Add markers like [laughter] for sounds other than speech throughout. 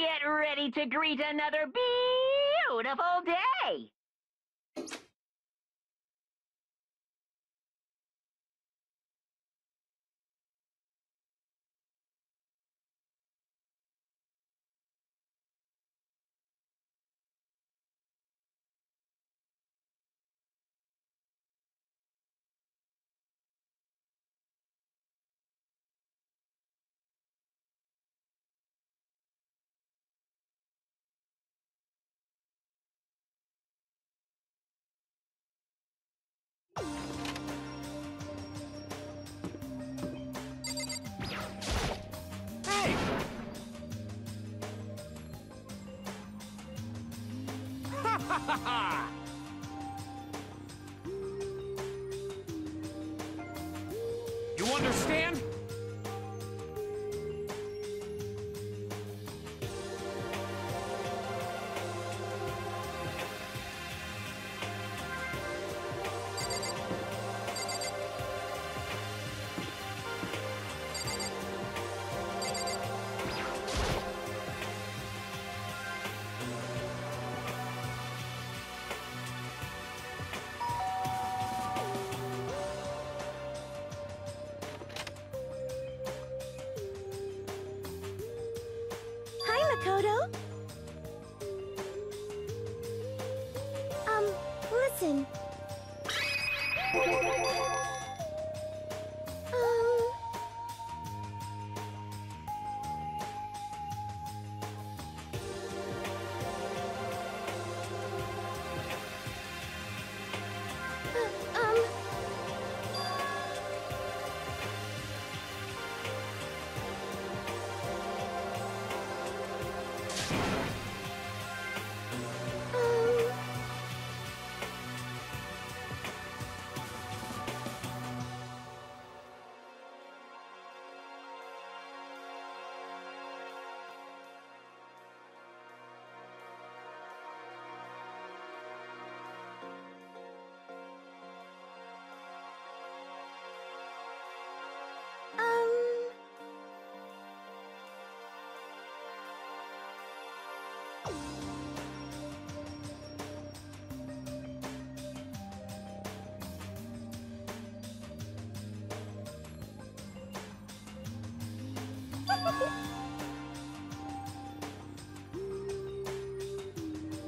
Get ready to greet another beautiful day! Ha ha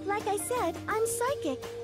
Like I said, I'm psychic.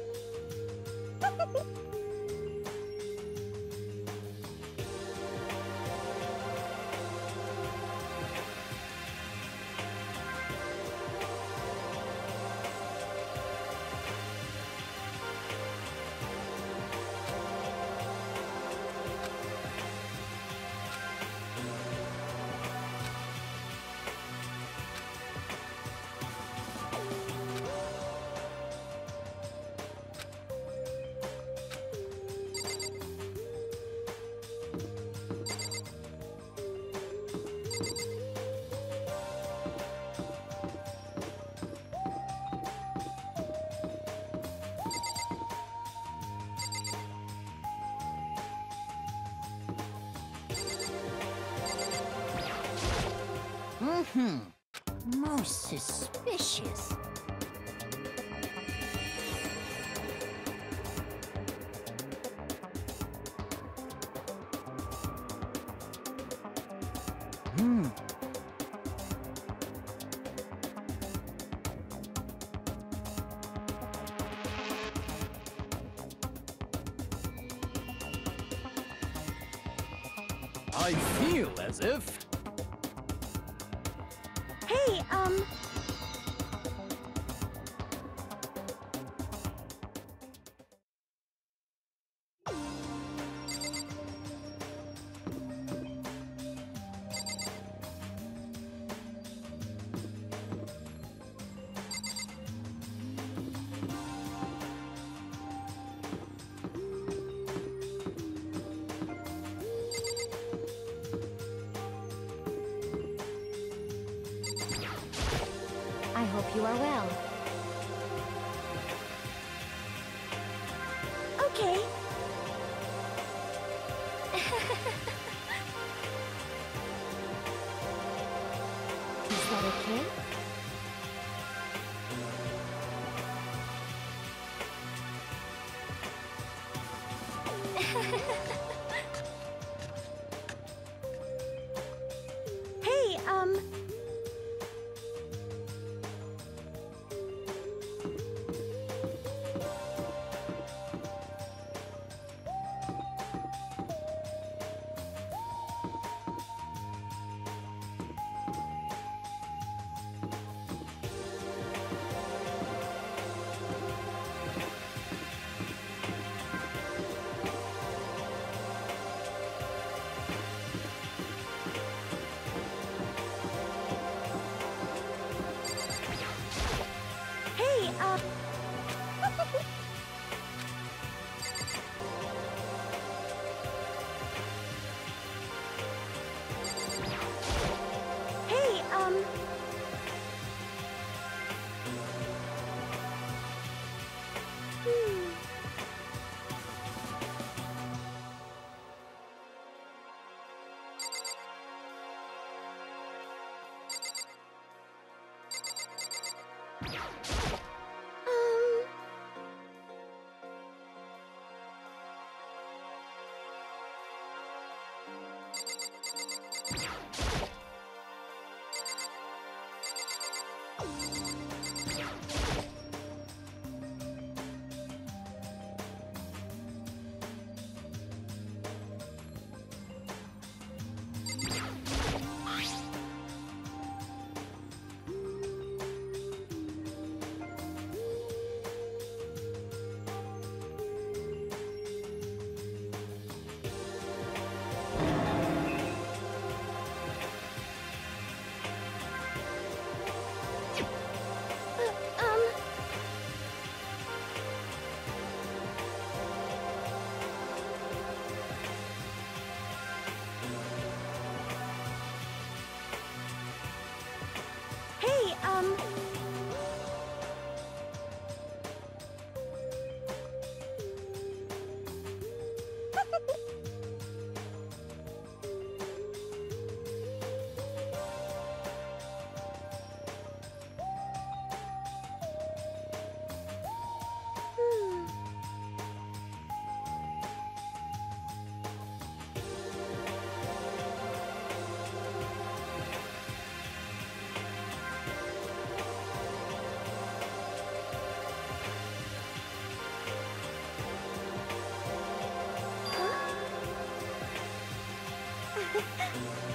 Mm-hmm. Most suspicious. Okay? Yeah. Um. [laughs] Hmm.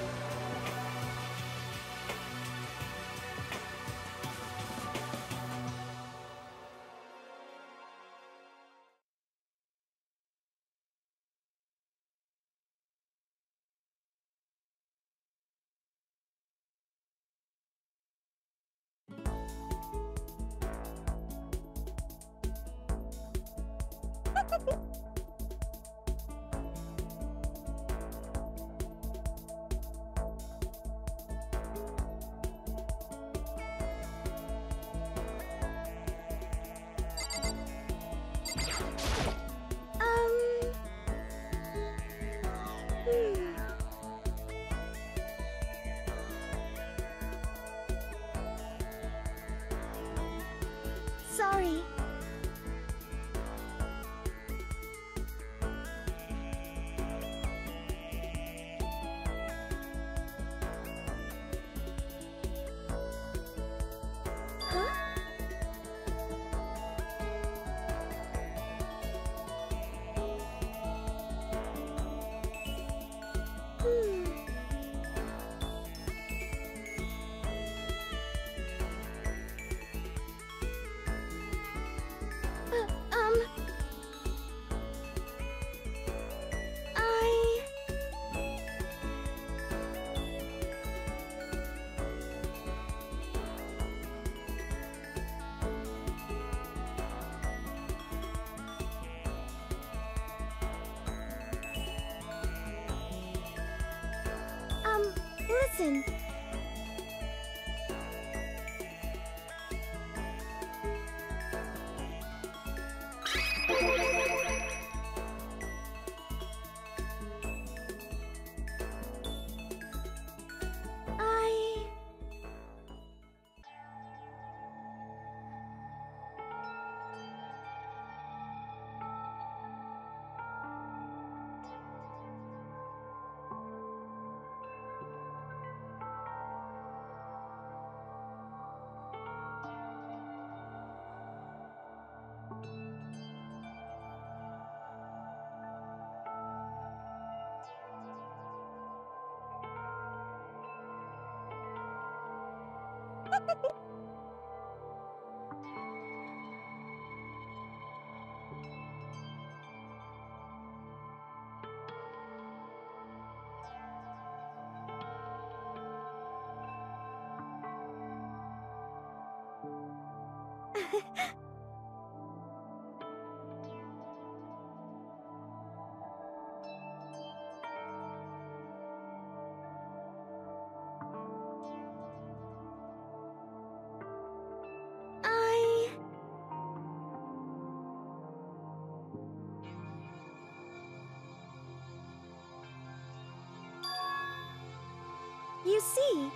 Sorry. Listen. I. [laughs] I. You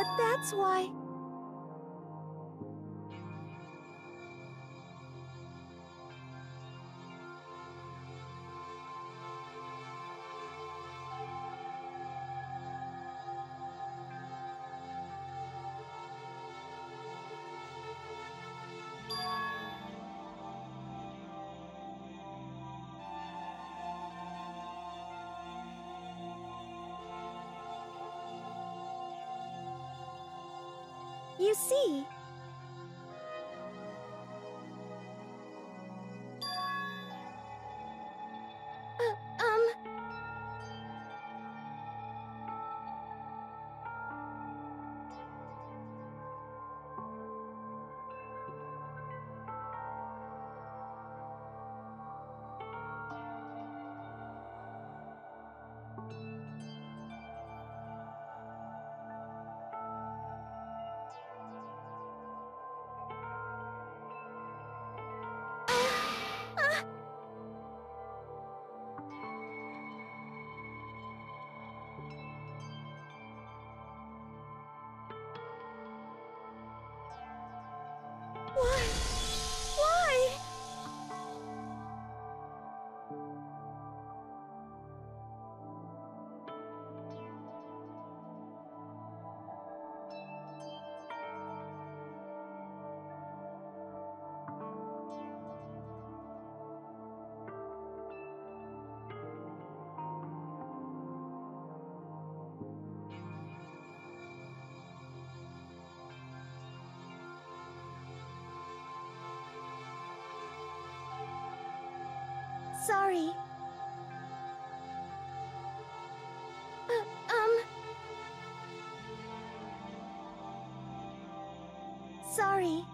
But that's why. You see, Sorry. Uh, um. Sorry.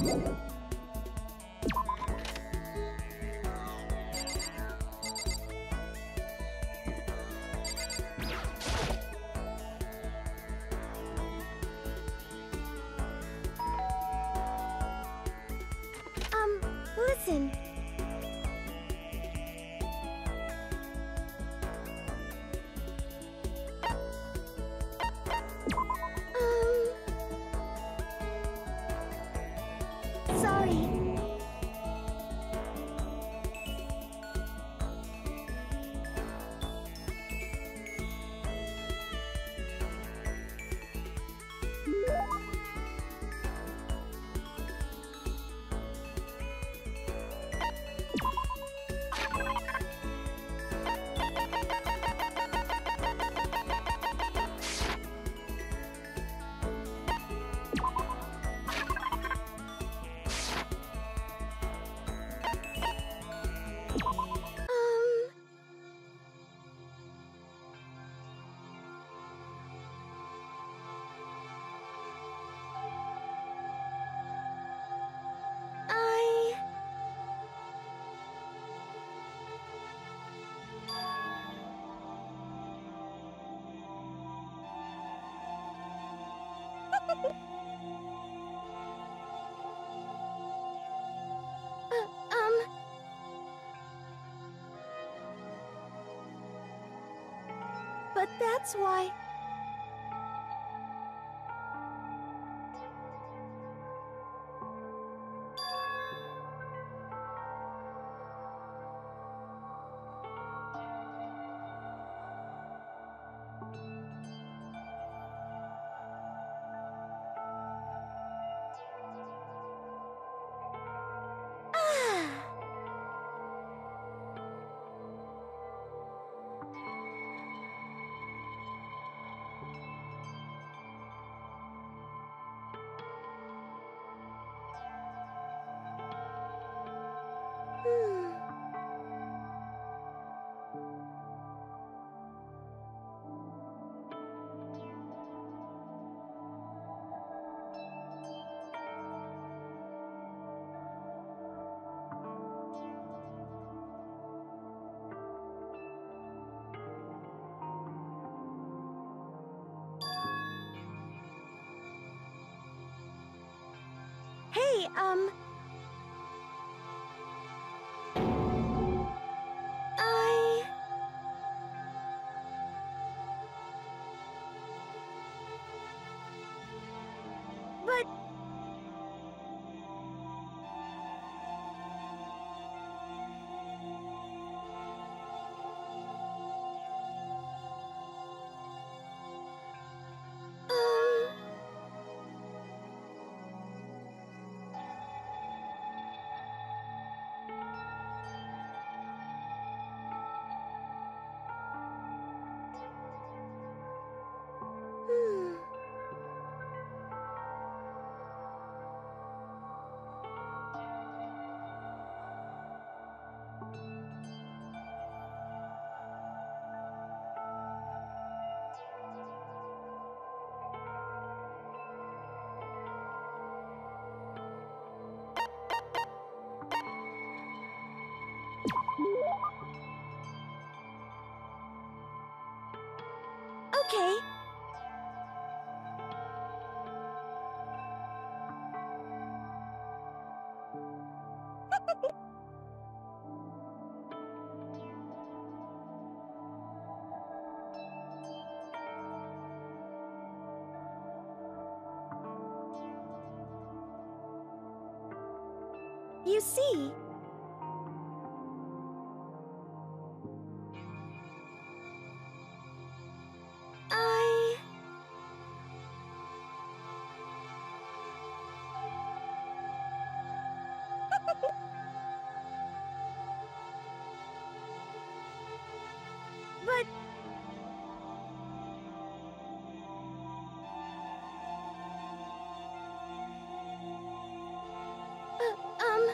Um, that's why. Um. You see, Um...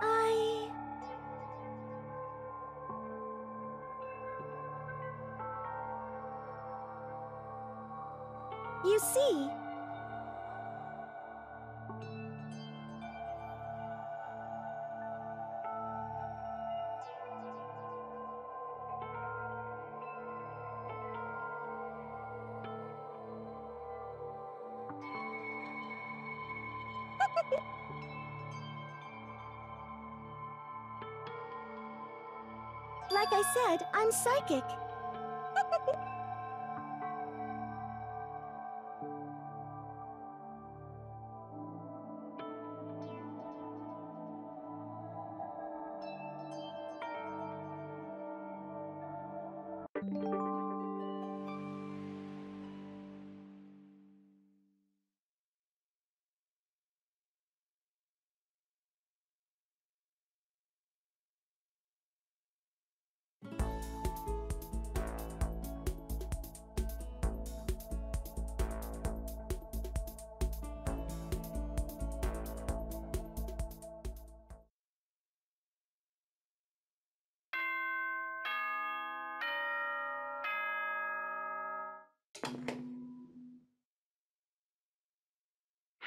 I... You see, like I said, I'm psychic.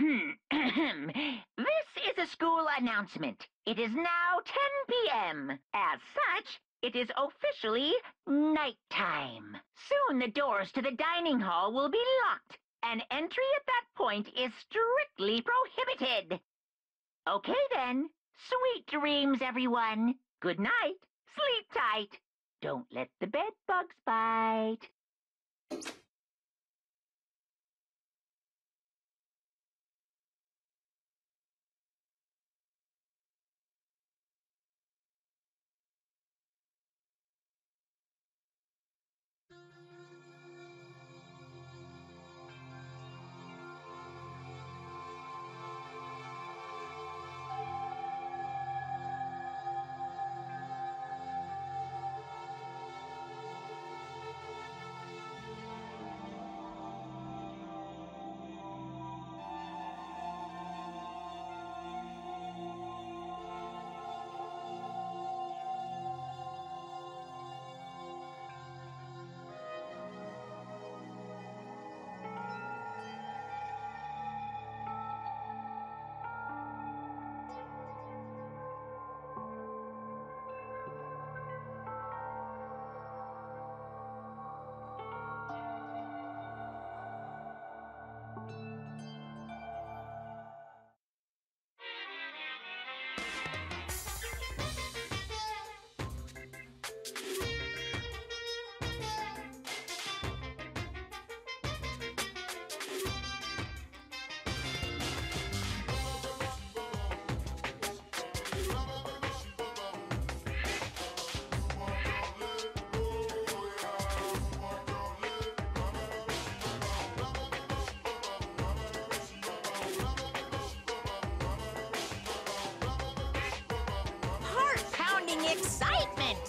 Hmm. [coughs] this is a school announcement. It is now 10 p.m. As such, it is officially nighttime. Soon the doors to the dining hall will be locked, and entry at that point is strictly prohibited. Okay then. Sweet dreams, everyone. Good night. Sleep tight. Don't let the bed bugs bite. Excitement!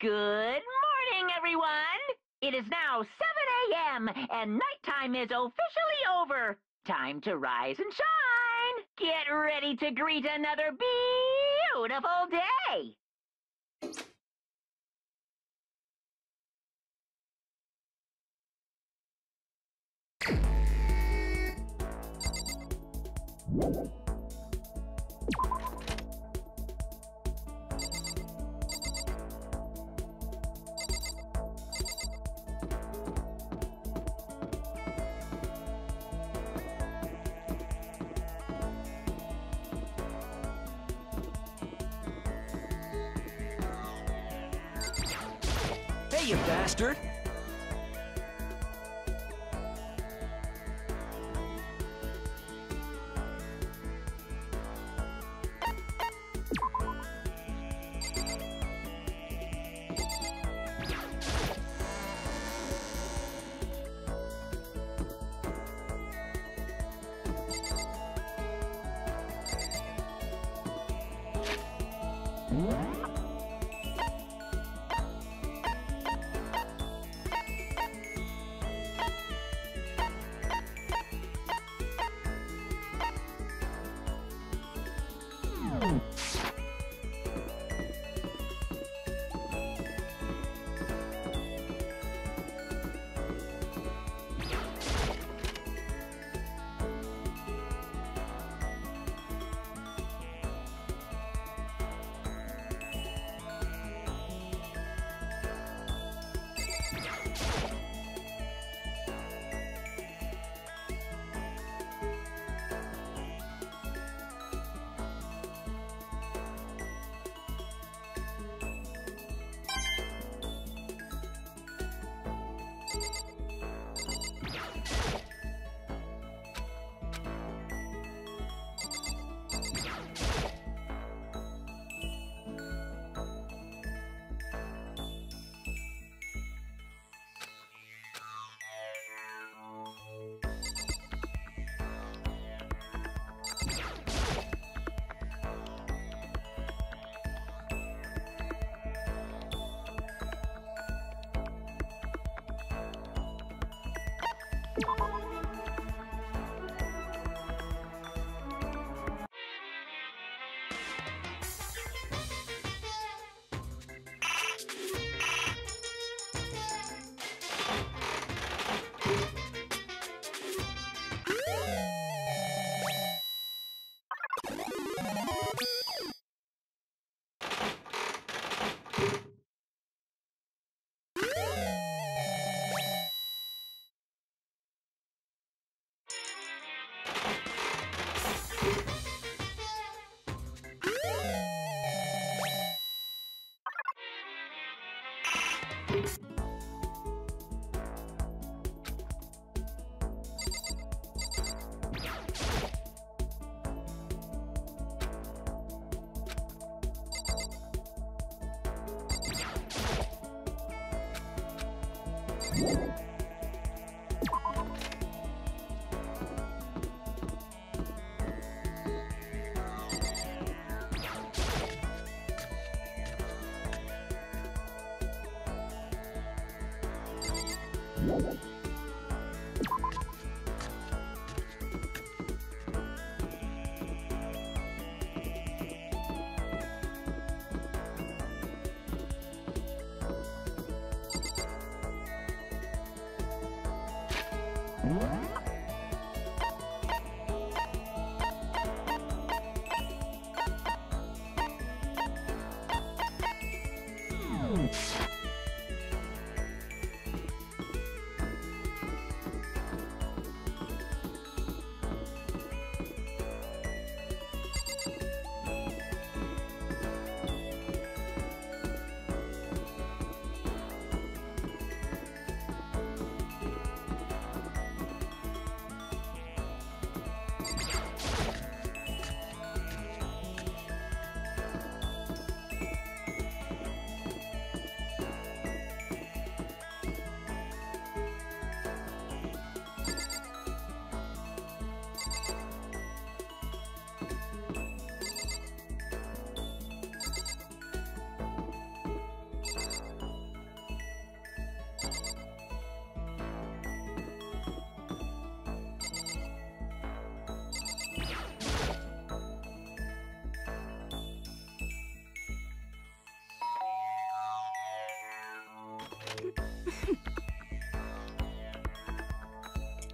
Good morning, everyone! It is now 7 a.m., and nighttime is officially over. Time to rise and shine! Get ready to greet another beautiful day! Hey, Ooh.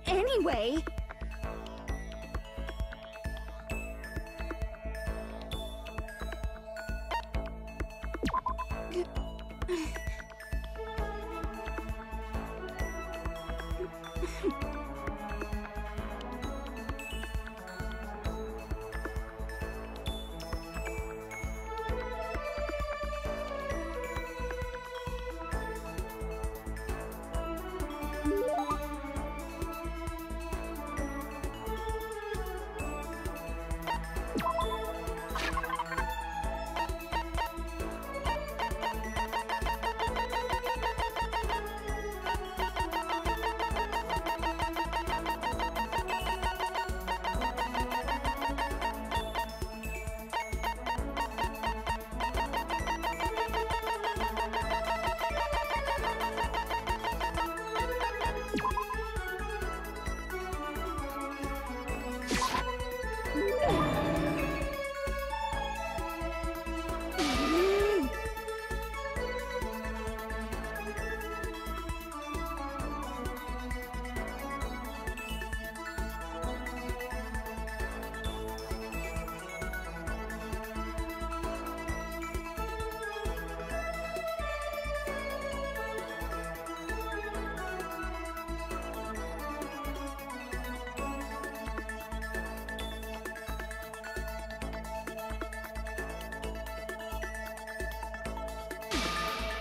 Anyway,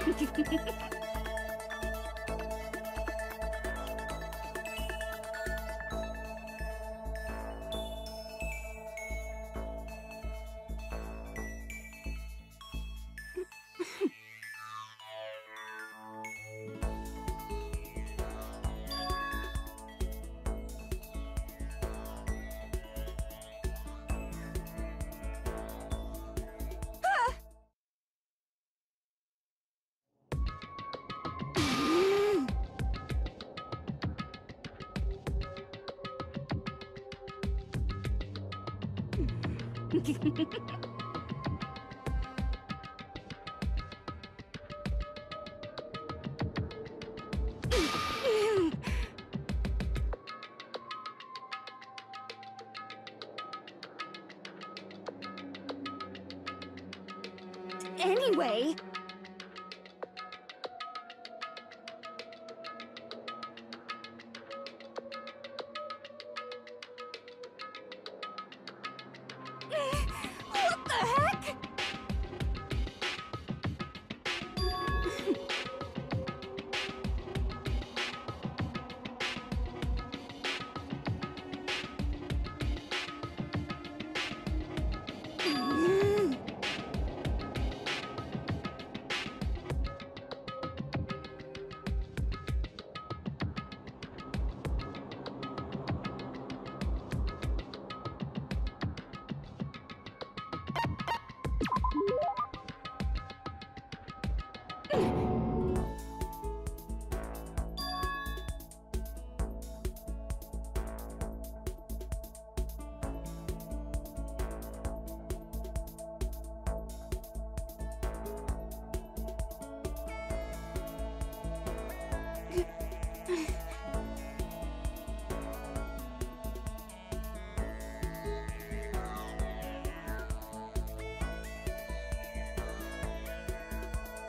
Ha ha ha ha! Anyway,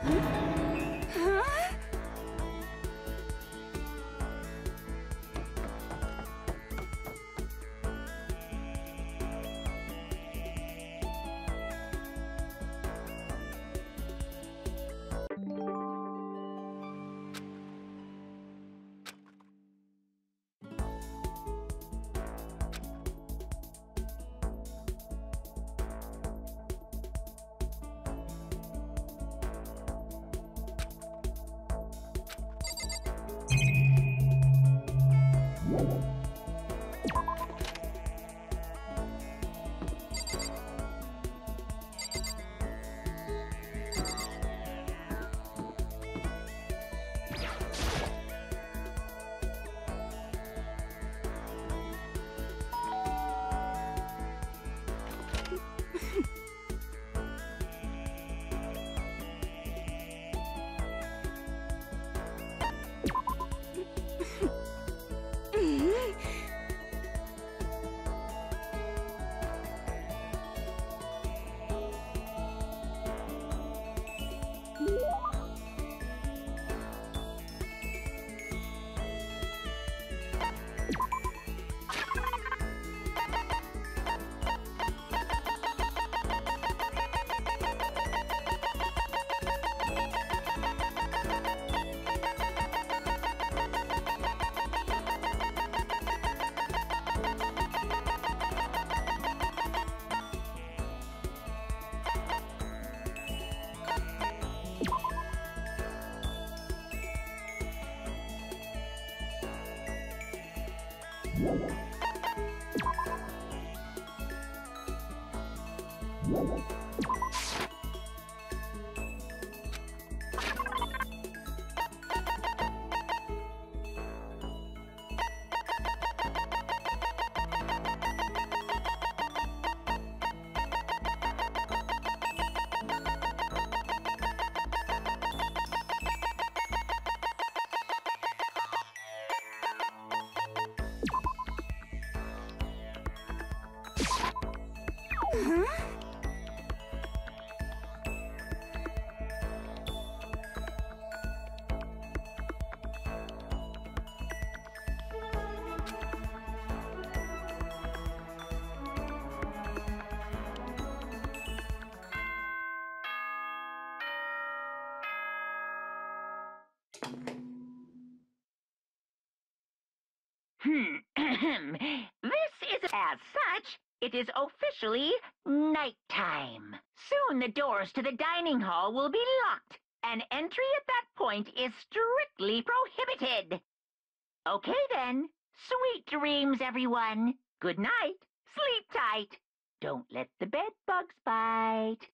嗯。Huh? Hmm. As such, it is officially nighttime. Soon the doors to the dining hall will be locked, and entry at that point is strictly prohibited. Okay then. Sweet dreams, everyone. Good night. Sleep tight. Don't let the bed bugs bite.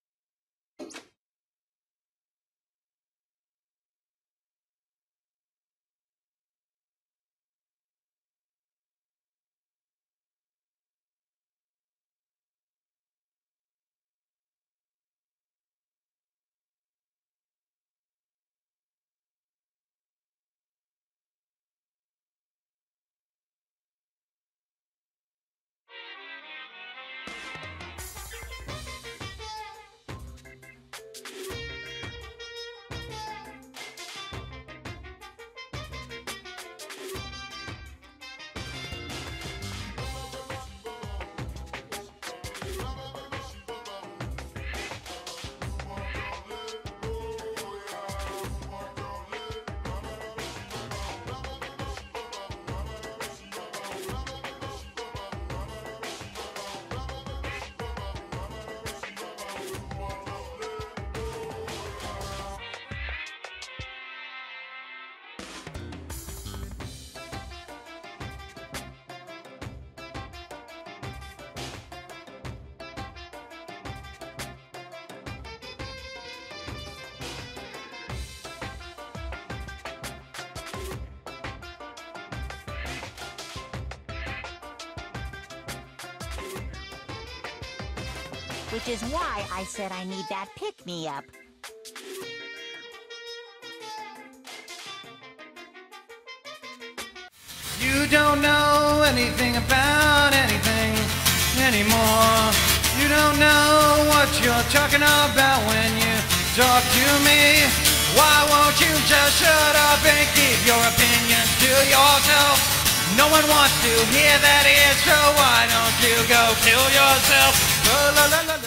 Which is why I said I need that pick-me-up. You don't know anything about anything anymore. You don't know what you're talking about when you talk to me. Why won't you just shut up and keep your opinions to yourself? No one wants to hear that answer. Why don't you go kill yourself? La, la, la,